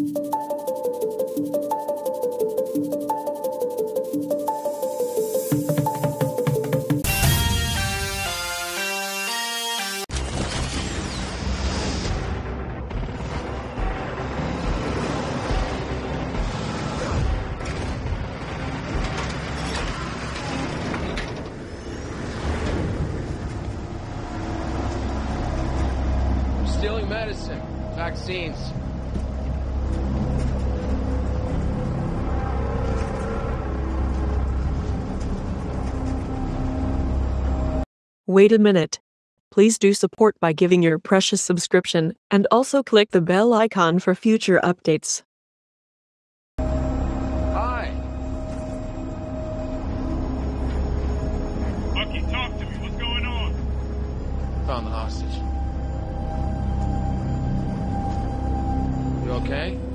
Stealing medicine, vaccines. Wait a minute. Please do support by giving your precious subscription and also click the bell icon for future updates. Hi. Bucky, talk to me. What's going on? Found the hostage. You okay?